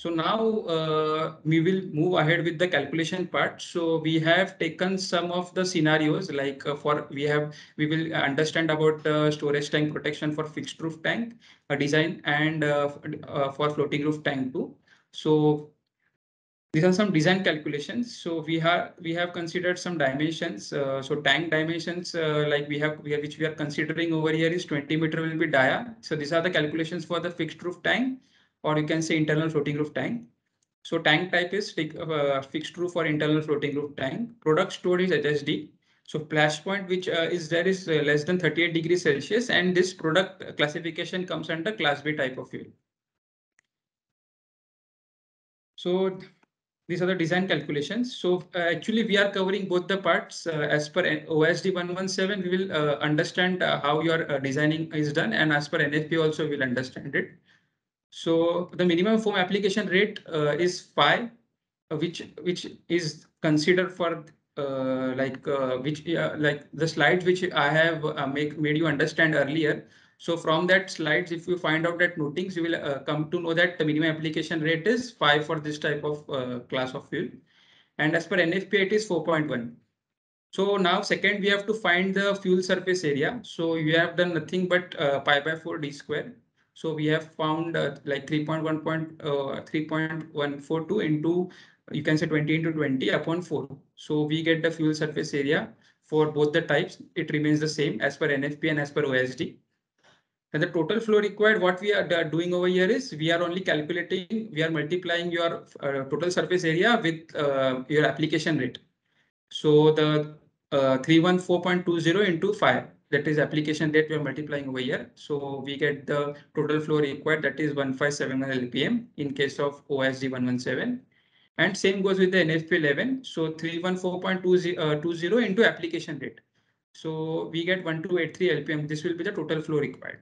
So now uh, we will move ahead with the calculation part. So we have taken some of the scenarios like uh, for we have we will understand about the storage tank protection for fixed roof tank uh, design and uh, uh, for floating roof tank too. So these are some design calculations. So we have we have considered some dimensions. Uh, so tank dimensions like we have, we have which we are considering over here is 20 meter will be dia. So these are the calculations for the fixed roof tank or you can say internal floating roof tank. So tank type is uh, fixed roof or internal floating roof tank. Product stored is HSD. So flash point which uh, is there is uh, less than 38 degrees Celsius and this product classification comes under class B type of fuel. So these are the design calculations. So uh, actually we are covering both the parts uh, as per OSD 117. We will uh, understand how your designing is done and as per NFP also we will understand it. So the minimum foam application rate uh, is five, uh, which which is considered for uh, like uh, which like the slides which I have uh, make made you understand earlier. So from that slides, if you find out that notings, you will uh, come to know that the minimum application rate is five for this type of class of fuel. And as per NFP, it is 4.1. So now second, we have to find the fuel surface area. So you have done nothing but pi by 4 d square so we have found uh, like 3.1.3.142 uh, into you can say 20 into 20 upon 4. So we get the fuel surface area for both the types. It remains the same as per NFP and as per OSD. And the total flow required, what we are doing over here is we are only calculating, we are multiplying your uh, total surface area with uh, your application rate. So the uh, 314.20 into 5 that is application date we are multiplying over here. So we get the total flow required that is 1571 LPM in case of OSD 117. And same goes with the NFP 11. So 314.20 uh, into application rate. So we get 1283 LPM. This will be the total flow required.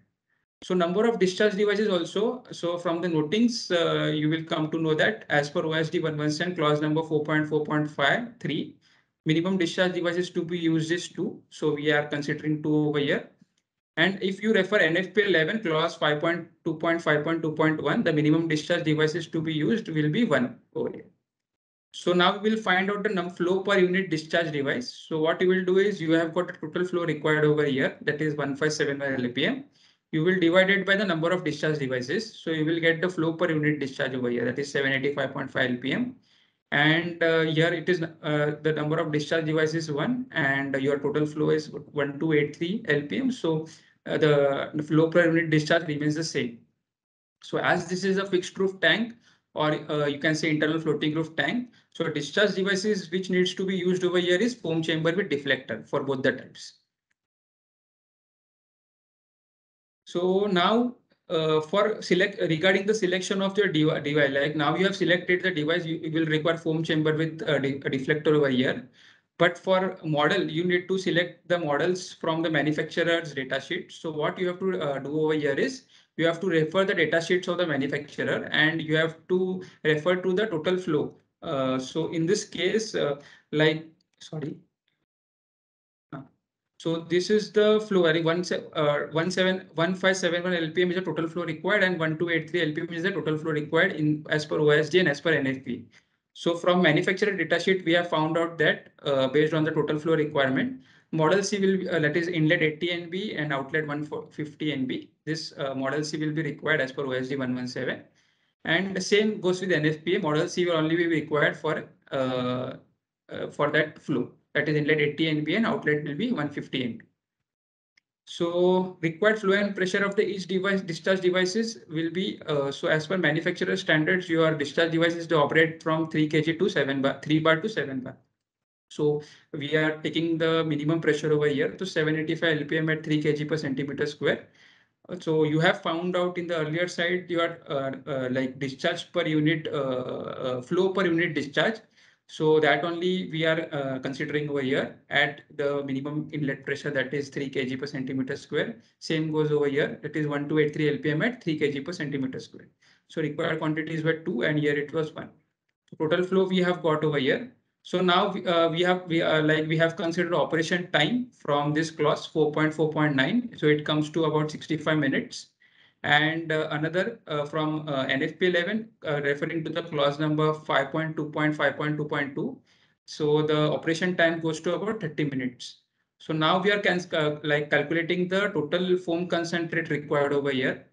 So number of discharge devices also. So from the notings, uh, you will come to know that as per OSD 117 clause number 4.4.53, minimum discharge devices to be used is 2. So we are considering 2 over here. And if you refer NFP 11 clause 5.2.5.2.1, the minimum discharge devices to be used will be 1 over here. So now we will find out the flow per unit discharge device. So what you will do is you have got a total flow required over here that is 1571 LPM. You will divide it by the number of discharge devices. So you will get the flow per unit discharge over here that is 785.5 LPM and uh, here it is uh, the number of discharge devices one and your total flow is 1283 lpm so uh, the, flow per unit discharge remains the same. So as this is a fixed roof tank or uh, you can say internal floating roof tank so discharge devices which needs to be used over here is foam chamber with deflector for both the types. So now uh, for select regarding the selection of your device, like now you have selected the device, you, you will require foam chamber with a, de a, deflector over here. But for model, you need to select the models from the manufacturer's datasheet. So what you have to uh, do over here is you have to refer the datasheets of the manufacturer and you have to refer to the total flow. Uh, so in this case, uh, like, sorry, so this is the flow varying one, uh, 1571 LPM is the total flow required and 1283 LPM is the total flow required in as per OSD and as per NFP. So from manufacturer datasheet, we have found out that uh, based on the total flow requirement, model C will uh, that is inlet 80 NB and outlet 150 NB. This uh, model C will be required as per OSD 117. And the same goes with NFPA. Model C will only be required for uh, uh, for that flow that is inlet 80 NB and outlet will be 150 NB. So required flow and pressure of the each device discharge devices will be uh, so as per manufacturer standards your discharge devices to operate from 3 kg to 7 bar 3 bar to 7 bar. So we are taking the minimum pressure over here to 785 LPM at 3 kg per centimeter square. So you have found out in the earlier side your uh, uh, like discharge per unit uh, uh, flow per unit discharge so that only we are uh, considering over here at the minimum inlet pressure that is 3 kg per centimeter square. Same goes over here that is 1283 LPM at 3 kg per centimeter square. So required quantities were 2 and here it was 1. So total flow we have got over here. So now we, uh, we have we are like we have considered operation time from this clause 4.4.9. So it comes to about 65 minutes. And uh, another uh, from uh, NFP 11 uh, referring to the clause number 5.2.5.2.2. So the operation time goes to about 30 minutes. So now we are uh, like calculating the total foam concentrate required over here.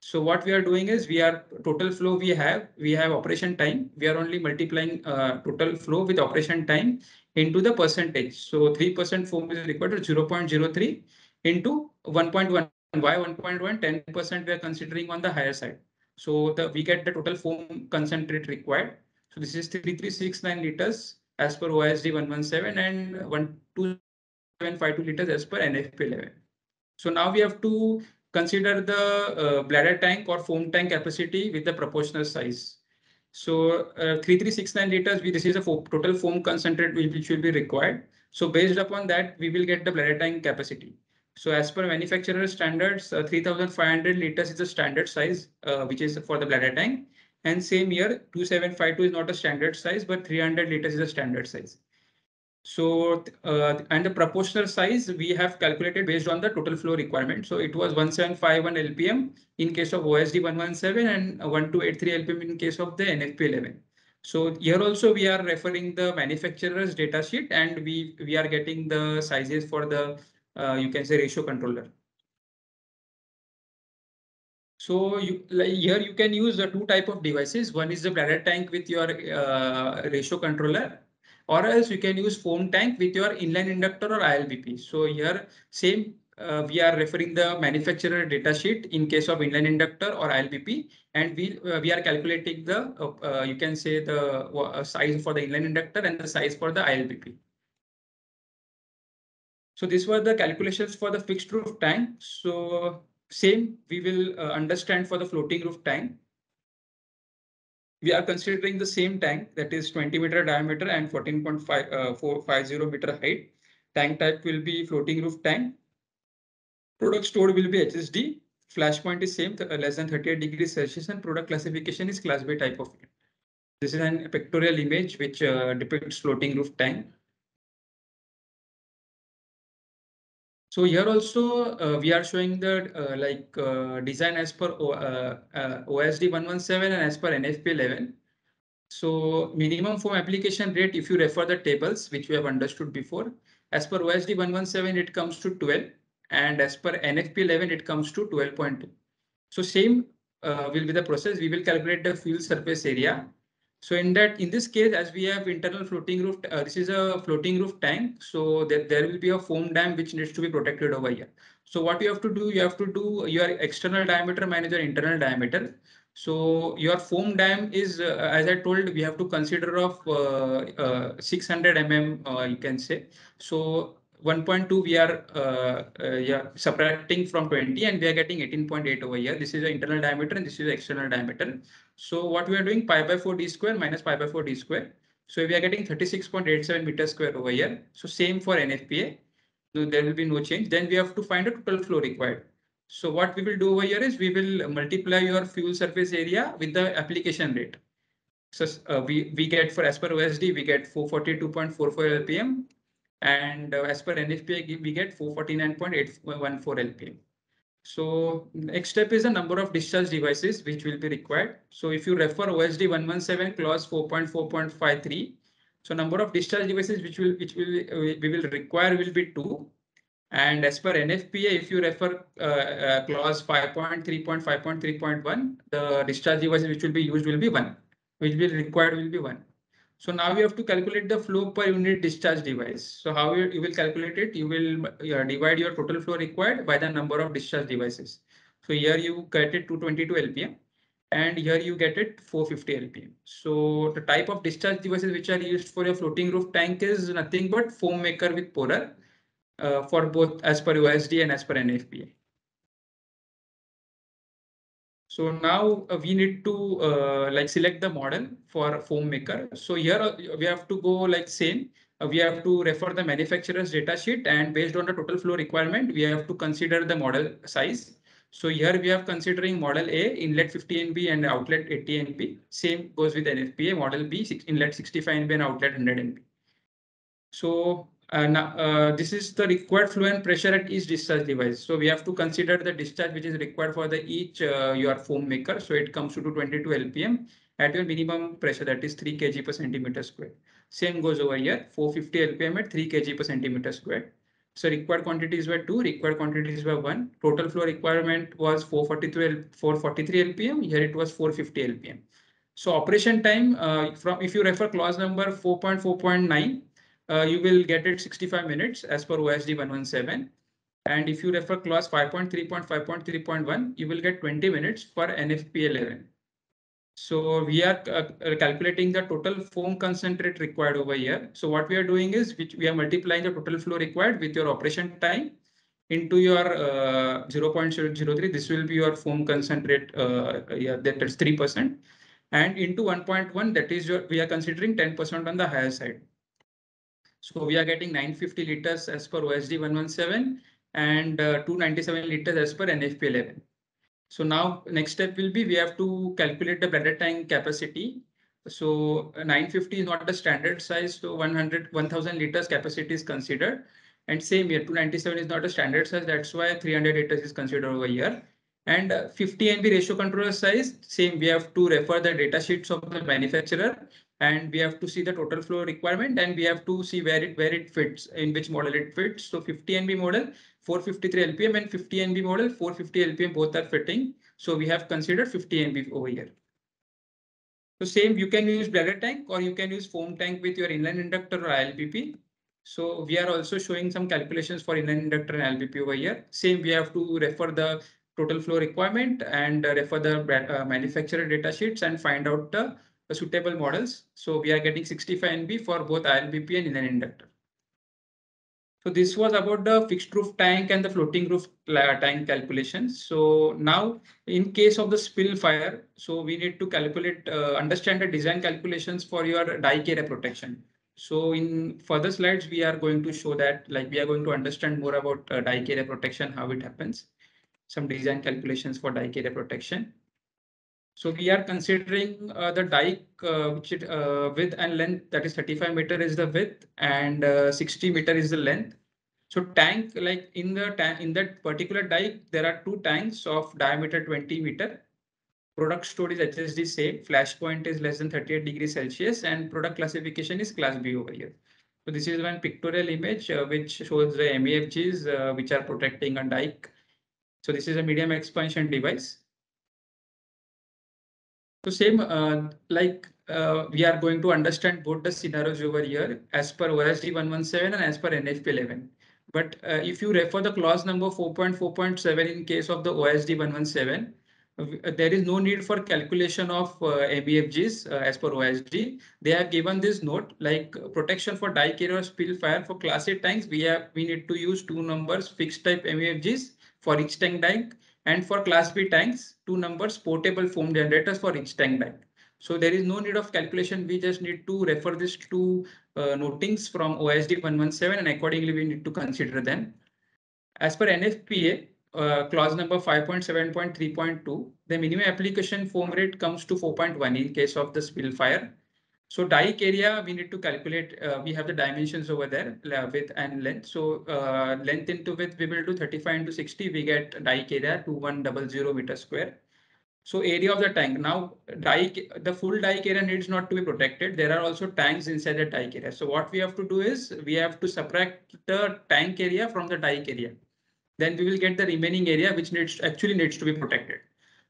So what we are doing is we are total flow we have, we have operation time. We are only multiplying uh, total flow with operation time into the percentage. So 3% foam is required to 0.03 into 1.1 why 1.1 10% we are considering on the higher side. So the we get the total foam concentrate required. So this is 3369 liters as per OSD 117 and 12752 liters as per NFP 11 so now we have to consider the uh, bladder tank or foam tank capacity with the proportional size. So uh, 3369 liters we this is a foam, total foam concentrate which will be required. So based upon that we will get the bladder tank capacity so as per manufacturer standards, uh, 3500 liters is the standard size, uh, which is for the bladder tank. And same year, 2752 is not a standard size, but 300 liters is a standard size. So, uh, and the proportional size we have calculated based on the total flow requirement. So it was 1751 LPM in case of OSD 117 and 1283 LPM in case of the NFP 11. So here also we are referring the manufacturer's data sheet and we, we are getting the sizes for the you can say ratio controller. So you, like here you can use the two type of devices. One is the bladder tank with your uh, ratio controller, or else you can use foam tank with your inline inductor or ILBP. So here same uh, we are referring the manufacturer data sheet in case of inline inductor or ILBP, and we uh, we are calculating the uh, you can say the uh, size for the inline inductor and the size for the ILBP. So these were the calculations for the fixed roof tank. So same we will uh, understand for the floating roof tank. We are considering the same tank that is 20 meter diameter and 14.450 uh, meter height. Tank type will be floating roof tank. Product stored will be HSD. Flash point is same, less than 38 degrees Celsius and product classification is class B type of. This is an pictorial image which uh, depicts floating roof tank. So here also uh, we are showing the uh, like uh, design as per o, uh, uh, OSD 117 and as per NFP 11. So minimum foam application rate, if you refer the tables, which we have understood before, as per OSD 117, it comes to 12 and as per NFP 11, it comes to 12.2. So same uh, will be the process. We will calculate the fuel surface area so in that, in this case, as we have internal floating roof, uh, this is a floating roof tank. So that there will be a foam dam which needs to be protected over here. So what you have to do, you have to do your external diameter minus your internal diameter. So your foam dam is, uh, as I told, we have to consider of uh, uh 600 mm, uh, you can say. So 1.2 we are uh, uh, yeah, subtracting from 20 and we are getting 18.8 over here. This is the internal diameter and this is the external diameter. So what we are doing pi by 4 d square minus pi by 4 d square. So we are getting 36.87 meters square over here. So same for NFPA. So there will be no change. Then we have to find a total flow required. So what we will do over here is we will multiply your fuel surface area with the application rate. So uh, we, we get for as per OSD, we get 442.44 LPM and uh, as per NFPA, we get 449.814 LPM. So next step is the number of discharge devices which will be required. So if you refer OSD 117 clause 4.4.53, so number of discharge devices which will which will uh, we will require will be two. And as per NFPA, if you refer uh, uh, clause 5.3.5.3.1, the discharge devices which will be used will be one, which will be required will be one. So now we have to calculate the flow per unit discharge device. So how you, you will calculate it? You will divide your total flow required by the number of discharge devices. So here you get it 222 LPM and here you get it 450 LPM. So the type of discharge devices which are used for your floating roof tank is nothing but foam maker with pourer uh, for both as per USD and as per NFPA. So now uh, we need to uh, like select the model for foam maker. So here uh, we have to go like same. Uh, we have to refer the manufacturer's data sheet and based on the total flow requirement, we have to consider the model size. So here we have considering model A inlet 50 NB and outlet 80 NB. Same goes with NFPA model B inlet 65 NB and outlet 100 NB. So uh, uh, this is the required and pressure at each discharge device. So we have to consider the discharge which is required for the each uh, your foam maker. So it comes to 22 LPM at your minimum pressure that is 3 kg per centimeter square. Same goes over here 450 LPM at 3 kg per centimeter square. So required quantities were two, required quantities were one. Total flow requirement was 443, 443 LPM. Here it was 450 LPM. So operation time uh, from if you refer clause number 4.4.9, uh, you will get it 65 minutes as per OSD 117. And if you refer clause 5.3.5.3.1, you will get 20 minutes for NFP 11. So we are uh, calculating the total foam concentrate required over here. So what we are doing is which we are multiplying the total flow required with your operation time into your uh, 0.003. This will be your foam concentrate. Uh, yeah, that is 3%. And into 1.1, that is your, we are considering 10% on the higher side. So we are getting 950 liters as per OSD 117 and uh, 297 liters as per NFP 11. So now next step will be we have to calculate the bladder tank capacity. So 950 is not the standard size. So 100, 1000 liters capacity is considered. And same here, 297 is not a standard size. That's why 300 liters is considered over here. And uh, 50 NB ratio controller size, same, we have to refer the data sheets of the manufacturer and we have to see the total flow requirement and we have to see where it where it fits in which model it fits so 50 nb model 453 lpm and 50 nb model 450 lpm both are fitting so we have considered 50 nb over here so same you can use bladder tank or you can use foam tank with your inline inductor or ILBP. So we are also showing some calculations for inline inductor and ILBP over here. Same we have to refer the total flow requirement and refer the uh, manufacturer data sheets and find out the suitable models. So we are getting 65 NB for both ILBP and inline inductor. So this was about the fixed roof tank and the floating roof tank calculations. So now in case of the spill fire, so we need to calculate, uh, understand the design calculations for your dike area protection. So in further slides, we are going to show that like we are going to understand more about uh, dike area protection, how it happens, some design calculations for dike area protection. So we are considering uh, the dike uh, which it, uh, width and length that is 35 meter is the width and uh, 60 meter is the length. So tank like in the tank in that particular dike there are two tanks of diameter 20 meter. Product stored is HSD same. Flash point is less than 38 degrees Celsius and product classification is class B over here. So this is one pictorial image uh, which shows the MEFGs uh, which are protecting a dike. So this is a medium expansion device. So same uh, like uh, we are going to understand both the scenarios over here as per OSD 117 and as per NFP 11. But uh, if you refer the clause number 4.4.7 in case of the OSD 117, uh, there is no need for calculation of uh, MEFGs uh, as per OSD. They have given this note like protection for dike area spill fire for class A tanks. We have we need to use two numbers fixed type MEFGs for each tank dike and for class B tanks, two numbers portable foam generators for each tank bank. So there is no need of calculation. We just need to refer this to uh, notings from OSD 117 and accordingly we need to consider them. As per NFPA, uh, clause number 5.7.3.2, the minimum application foam rate comes to 4.1 in case of the spill fire. So dike area, we need to calculate, uh, we have the dimensions over there, width and length. So uh, length into width, we will do 35 into 60, we get dike area to 100 meter square. So area of the tank. Now dike, the full dike area needs not to be protected. There are also tanks inside the dike area. So what we have to do is we have to subtract the tank area from the dike area. Then we will get the remaining area which needs actually needs to be protected.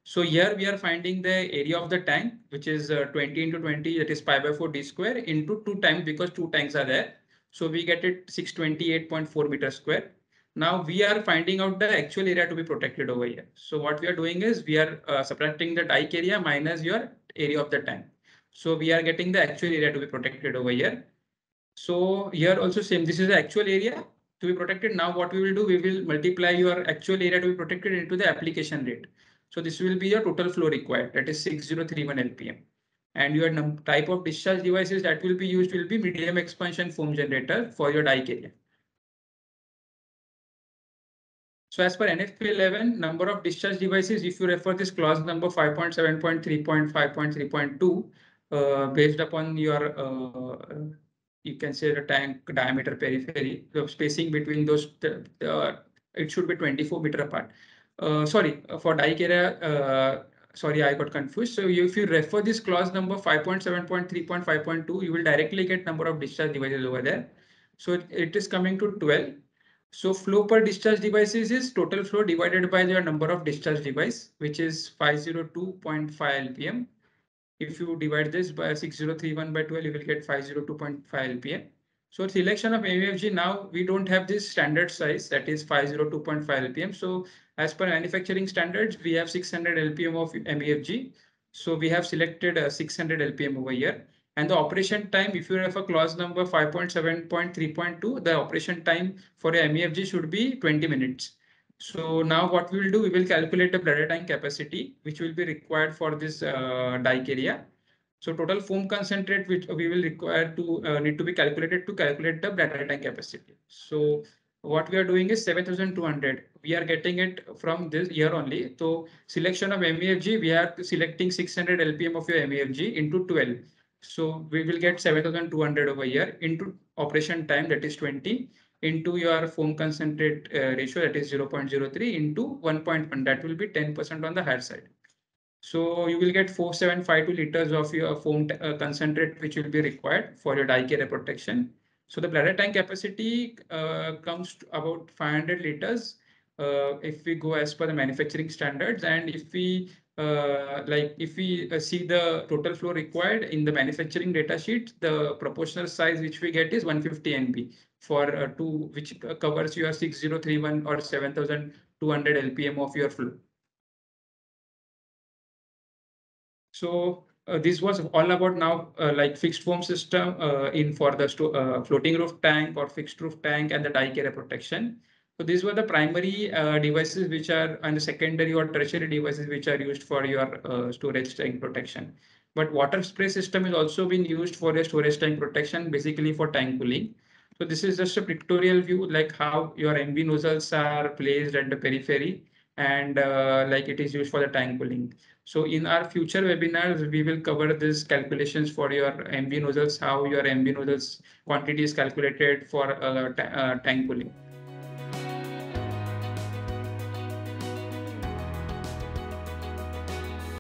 So here we are finding the area of the tank, which is uh, 20 into 20, that is pi by 4 d square into two tanks because two tanks are there. So we get it 628.4 meter square. Now we are finding out the actual area to be protected over here. So what we are doing is we are uh, subtracting the dike area minus your area of the tank. So we are getting the actual area to be protected over here. So here also same, this is the actual area to be protected. Now what we will do, we will multiply your actual area to be protected into the application rate. So this will be your total flow required, that is 6031 LPM. And your type of discharge devices that will be used will be medium expansion foam generator for your dike area. So as per NFP 11, number of discharge devices, if you refer this clause number 5.7.3.5.3.2, uh, based upon your uh, you can say the tank diameter periphery, the spacing between those, uh, it should be 24 meter apart. Uh, sorry, for dike area, uh, sorry, I got confused. So if you refer this clause number 5.7.3.5.2, you will directly get number of discharge devices over there. So it is coming to 12. So flow per discharge devices is total flow divided by the number of discharge device, which is 502.5 LPM. If you divide this by 6031 by 12, you will get 502.5 LPM. So selection of MEFG now we don't have this standard size that is 502.5 LPM. So as per manufacturing standards, we have 600 LPM of MEFG. So we have selected uh, 600 LPM over here. And the operation time, if you have a clause number 5.7.3.2, the operation time for a MEFG should be 20 minutes. So now what we will do, we will calculate the bladder tank capacity, which will be required for this uh, dike area. So total foam concentrate, which we will require to uh, need to be calculated to calculate the bladder tank capacity. So what we are doing is 7200. We are getting it from this year only. So selection of MEFG, we are selecting 600 LPM of your MEFG into 12. So we will get 7200 over here into operation time that is 20 into your foam concentrate uh, ratio that is 0.03 into 1.1 that will be 10% on the higher side. So you will get 4752 liters of your foam uh, concentrate which will be required for your dike area protection. So the bladder tank capacity uh, comes to about 500 liters uh, if we go as per the manufacturing standards and if we uh, like if we uh, see the total flow required in the manufacturing data sheet, the proportional size which we get is 150 NB for uh, two, which covers your 6031 or 7200 LPM of your flow. So uh, this was all about now uh, like fixed foam system uh, in for the floating roof tank or fixed roof tank and the dike area protection. So these were the primary uh, devices which are and the secondary or tertiary devices which are used for your uh, storage tank protection. But water spray system is also being used for your storage tank protection, basically for tank cooling. So this is just a pictorial view like how your MV nozzles are placed at the periphery and uh, like it is used for the tank cooling. So in our future webinars, we will cover these calculations for your MV nozzles, how your MV nozzles quantity is calculated for uh, uh tank cooling.